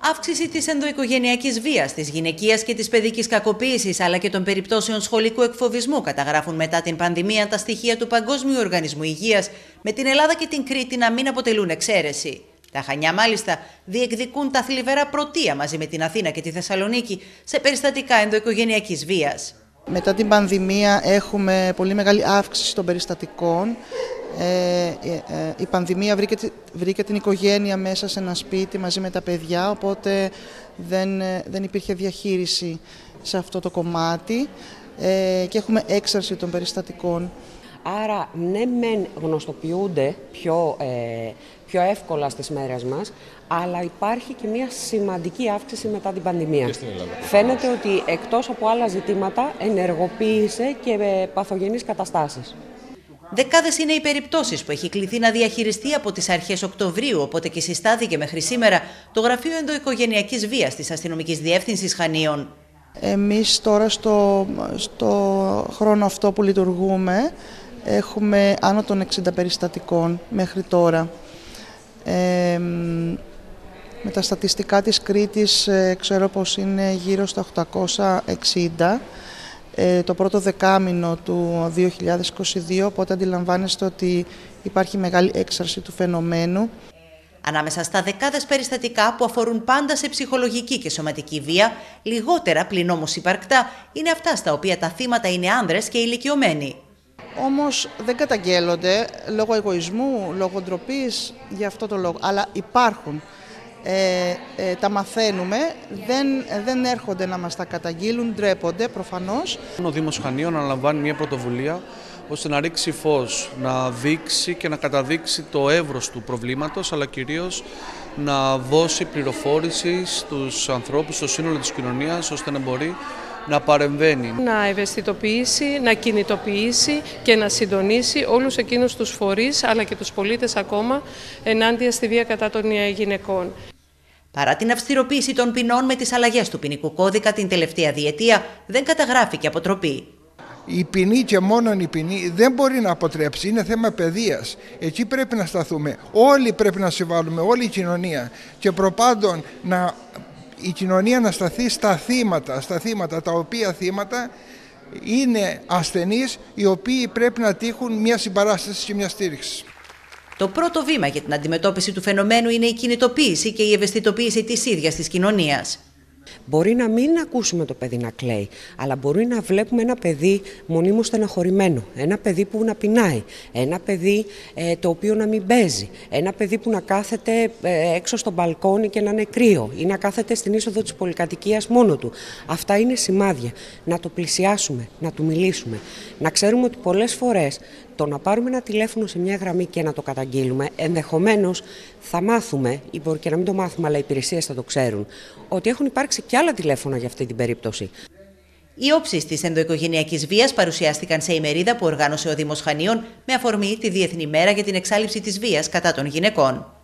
Αύξηση της ενδοοικογενειακής βίας, της γυναικείας και της παιδικής κακοποίησης αλλά και των περιπτώσεων σχολικού εκφοβισμού καταγράφουν μετά την πανδημία τα στοιχεία του Παγκόσμιου Οργανισμού Υγείας, με την Ελλάδα και την Κρήτη να μην αποτελούν εξαίρεση. Τα Χανιά, μάλιστα, διεκδικούν τα θλιβερά πρωτεία μαζί με την Αθήνα και τη Θεσσαλονίκη σε περιστατικά ενδοοικογενειακής βίας. Μετά την πανδημία έχουμε πολύ μεγάλη αύξηση των περιστατικών. Ε, ε, ε, η πανδημία βρήκε, βρήκε την οικογένεια μέσα σε ένα σπίτι μαζί με τα παιδιά, οπότε δεν, δεν υπήρχε διαχείριση σε αυτό το κομμάτι και έχουμε έξαρση των περιστατικών. Άρα, ναι, μεν γνωστοποιούνται πιο, πιο εύκολα στις μέρες μας, αλλά υπάρχει και μια σημαντική αύξηση μετά την πανδημία. Φαίνεται ότι εκτός από άλλα ζητήματα ενεργοποίησε και παθογενείς καταστάσεις. Δεκάδες είναι οι περιπτώσεις που έχει κληθεί να διαχειριστεί από τις αρχές Οκτωβρίου, οπότε και συστάθηκε μέχρι σήμερα το Γραφείο Ενδοοικογενειακής Βίας της Αστυνομικής Διεύθυνσης Χανίων. Εμείς τώρα στο, στο χρόνο αυτό που λειτουργούμε έχουμε άνω των 60 περιστατικών μέχρι τώρα. Ε, με τα στατιστικά της Κρήτης ε, ξέρω πως είναι γύρω στα 860 ε, το πρώτο δεκάμινο του 2022, οπότε αντιλαμβάνεστε ότι υπάρχει μεγάλη έξαρση του φαινομένου. Ανάμεσα στα δεκάδες περιστατικά που αφορούν πάντα σε ψυχολογική και σωματική βία, λιγότερα πλην όμως υπαρκτά είναι αυτά στα οποία τα θύματα είναι άνδρες και ηλικιωμένοι. Όμως δεν καταγγέλλονται λόγω εγωισμού, λόγω ντροπής για αυτό το λόγο, αλλά υπάρχουν ε, ε, τα μαθαίνουμε, δεν, δεν έρχονται να μας τα καταγγείλουν, ντρέπονται προφανώς. Ο Δήμος Χανίων αναλαμβάνει μια πρωτοβουλία ώστε να ρίξει φως, να δείξει και να καταδείξει το εύρος του προβλήματος, αλλά κυρίως να δώσει πληροφόρηση στους ανθρώπους, στο σύνολο της κοινωνίας, ώστε να μπορεί να παρεμβαίνει. Να ευαισθητοποιήσει, να κινητοποιήσει και να συντονίσει όλους εκείνους τους φορείς αλλά και τους πολίτες ακόμα ενάντια στη βία κατά των γυναικών. Παρά την αυστηροποίηση των ποινών με τις αλλαγές του ποινικού κώδικα την τελευταία διετία, δεν καταγράφηκε αποτροπή. Η ποινή και μόνο η ποινή δεν μπορεί να αποτρέψει, είναι θέμα παιδείας. Εκεί πρέπει να σταθούμε. Όλοι πρέπει να συμβάλλουμε, όλη η κοινωνία. Και προπάντων να, η κοινωνία να σταθεί στα θύματα, στα θύματα, τα οποία θύματα είναι ασθενείς, οι οποίοι πρέπει να τύχουν μια συμπαράσταση και μια στήριξη. Το πρώτο βήμα για την αντιμετώπιση του φαινομένου είναι η κινητοποίηση και η ευαισθητοποίηση της ίδιας της κοινωνίας. Μπορεί να μην ακούσουμε το παιδί να κλαίει, αλλά μπορεί να βλέπουμε ένα παιδί μονίμως στεναχωρημένο, ένα παιδί που να πεινάει, ένα παιδί ε, το οποίο να μην παίζει, ένα παιδί που να κάθεται ε, έξω στο μπαλκόνι και να είναι κρύο ή να κάθεται στην είσοδο της πολυκατοικίας μόνο του. Αυτά είναι σημάδια. Να το πλησιάσουμε, να του μιλήσουμε. Να ξέρουμε ότι πολλές φορές το να πάρουμε ένα τηλέφωνο σε μια γραμμή και να το καταγγείλουμε, ενδεχομένως θα μάθουμε, ή μπορεί και να μην το μάθουμε, αλλά οι υπηρεσίες θα το ξέρουν, ότι έχουν υπάρξει και άλλα τηλέφωνα για αυτή την περίπτωση. Οι όψεις της ενδοοικογενειακής βίας παρουσιάστηκαν σε ημερίδα που οργάνωσε ο Δήμος Χανίων με αφορμή τη Διεθνή Μέρα για την Εξάλληψη της Βίας κατά των Γυναικών.